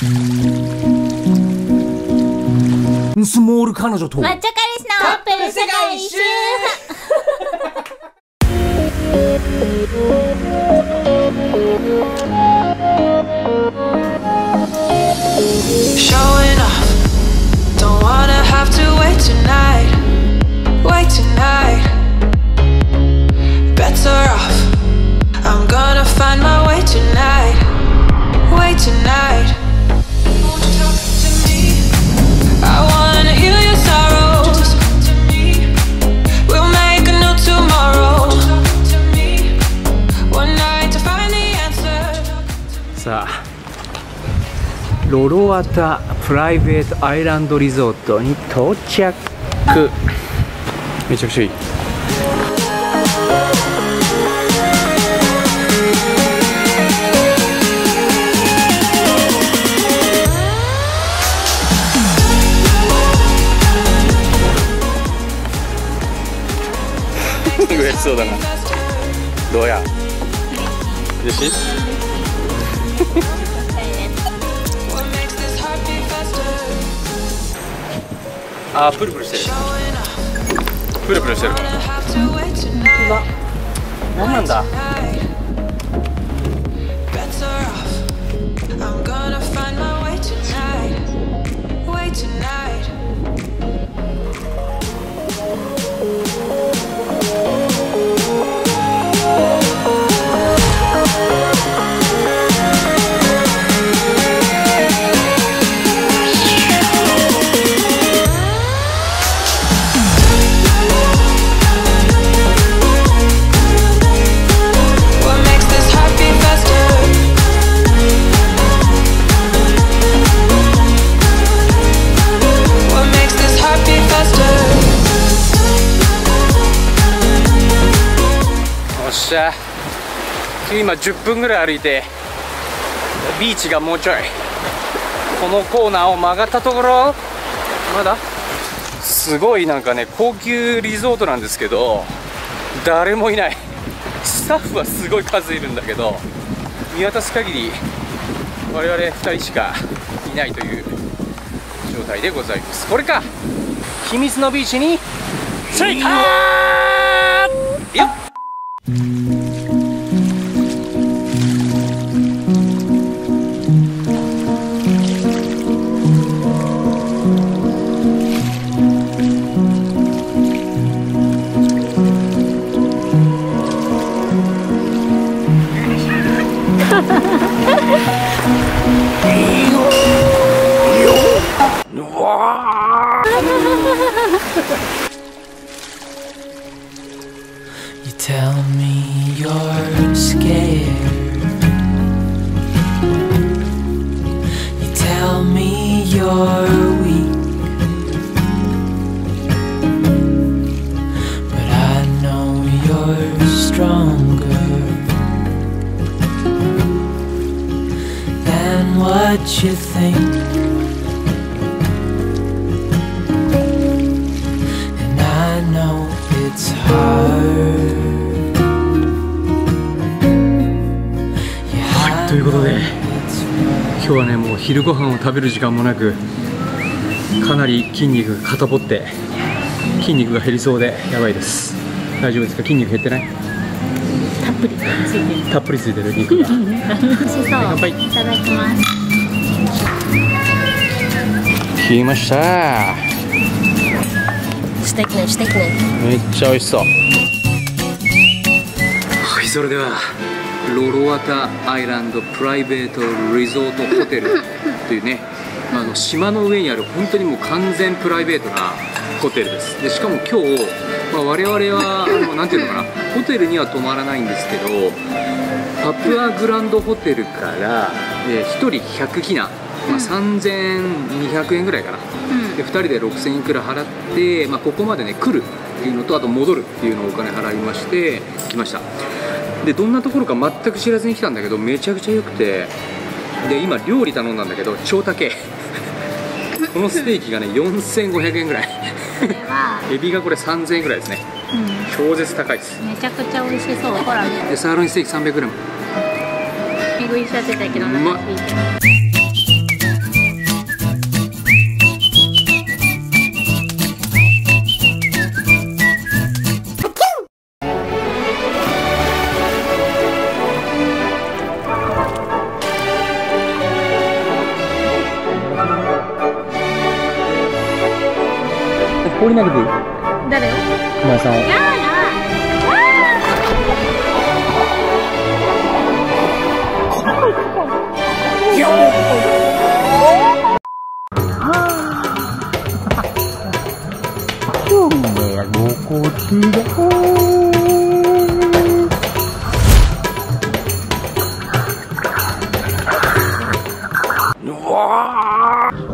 スモール彼女と抹茶彼氏のカップル世界一周さロロワタプライベートアイランドリゾートに到着。めちゃくちゃいい。嬉しそうだな。どうや？嬉しい？あープルプルして今10分ぐらい歩いてビーチがもうちょい。このコーナーを曲がったところまだ？すごいなんかね高級リゾートなんですけど誰もいない。スタッフはすごい数いるんだけど見渡す限り我々2人しかいないという状態でございます。これか！秘密のビーチに着いよっ you think? And I know it's hard. はいということで今日はねもう昼ご飯を食べる時間もなくかなり筋肉が肩ぼって筋肉が減りそうでやばいです。大丈夫ですか？筋肉減ってない？たっぷりついてる。たっぷりついてる？肉が。美味しそう。いただきます来ました。してくねしてくね。めっちゃ美味しそう。はいそれではロロワタアイランドプライベートリゾートホテルというね あの島の上にある本当にもう完全プライベートなホテルです。でしかも今日、まあ、我々はあのなんていうのかなホテルには泊まらないんですけどパプアグランドホテルから、えー1人100キナ、まあ、3200円ぐらいかな、で2人で6000いくら払って、まあ、ここまでね来るっていうのとあと戻るっていうのをお金払いまして来ました。でどんなところか全く知らずに来たんだけどめちゃくちゃ良くてで今料理頼んだんだけど超高え このステーキがね4500円ぐらい。エビがこれ3000円ぐらいですね。超絶高いです。めちゃくちゃ美味しそう。ほら。ねでサーロインステーキ 300g 手食いしちゃってたけどうまっ氷投げていい誰？を熊谷さん。をや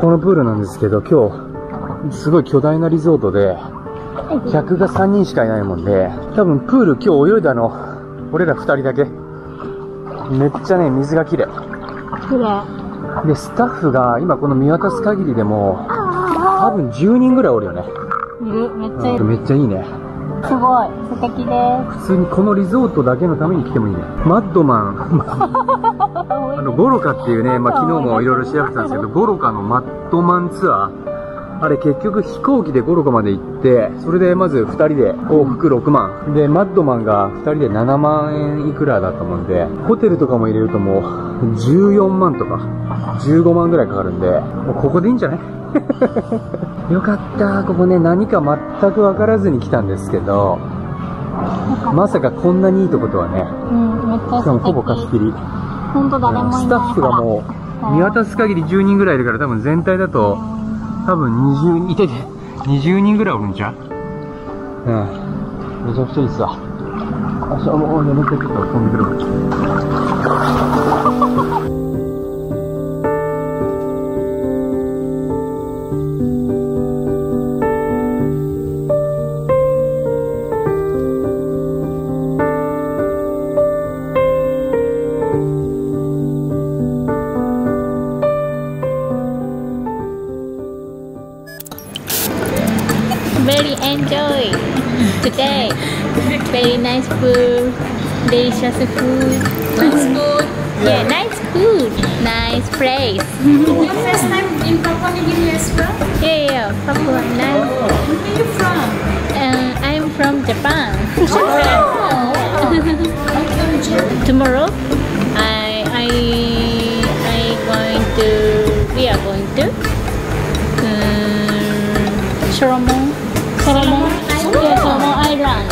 このプールなんですけど、今日、すごい巨大なリゾートで、客が3人しかいないもんで、多分プール今日泳いだの、俺ら2人だけ。めっちゃね、水が綺麗。綺麗で、スタッフが今この見渡す限りでも、多分10人ぐらいおるよね。いるめっちゃいるめっちゃいいね。すごい素敵です普通にこのリゾートだけのために来てもいいね。マッドマン、あの、ゴロカっていうね、まあ、昨日もいろいろ調べてたんですけど、ゴロカのマッドマンツアー。あれ結局飛行機でゴロカまで行って、それでまず2人で往復6万。で、マッドマンが2人で7万円いくらだと思うんで、ホテルとかも入れるともう14万とか15万ぐらいかかるんで、もうここでいいんじゃない？よかった。ここね、何か全く分からずに来たんですけど、まさかこんなにいいとことはね、うんめっちゃしかもほぼ貸し切り。本当誰もいないスタッフがもう、見渡す限り10人ぐらいいるから、多分全体だと、多分20人、いてて、20人ぐらいおるんちゃう？うん。めちゃくちゃいいっすわ。あ、しょ、もうやめてちょっと飛んでくるわ。very enjoy today. Very nice food, delicious food. Nice food. Yeah, nice food, nice place. Your first time in Papua New Guinea as well? Yeah, yeah, Papua. Nice. Oh, where are you from? Um, I'm from Japan. Oh. Tomorrow, I I I going to we are going to. Um, Solomon Solomon yeah, Solomon Island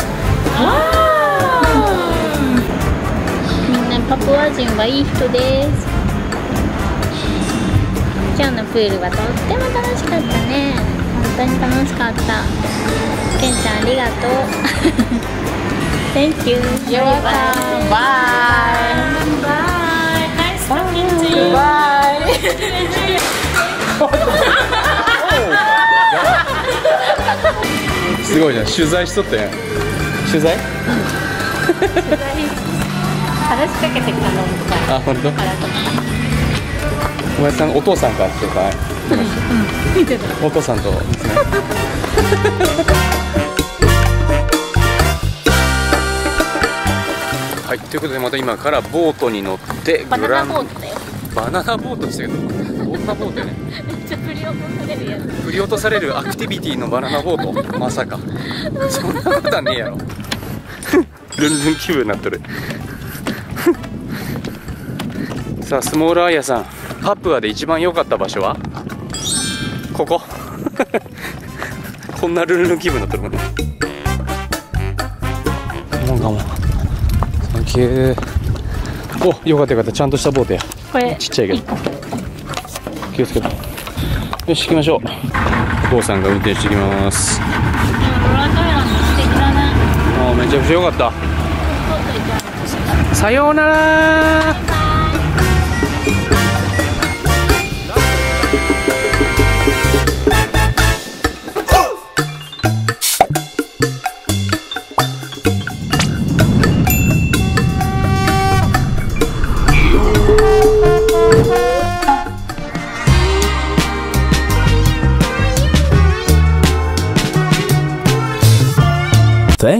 みんなパプア人はいい人です今日のプールはとっても楽しかったね本当に楽しかったケンちゃんありがとう Thank you You're welcome Bye Bye. Nice talking to you. Bye. すごいじゃん。取材しとったやん。取材話しかけて頼むからあ、本当？お前さん、お父さんか？っていうか、お父さんとですね。はい、ということでまた今からボートに乗ってバナナンボートだよバナナボートしてる。けどどんなボートやねめっちゃ振り落とされるやつ。振り落とされるアクティビティのバナナボート。まさか。そんなことはねえやろ。ルンルン気分になってる。さあスモールアイヤさん。パプアで一番良かった場所は？ここ。こんなルンルン気分になってるもんね。カモンカモンサンキュー。およかったよかった。ちゃんとしたボートやこれ。ちっちゃいけど。気をつけて。よし行きましょう。お父さんが運転してきます。ローラーカメラも素敵だね。あーめちゃくちゃ良かった。さようなら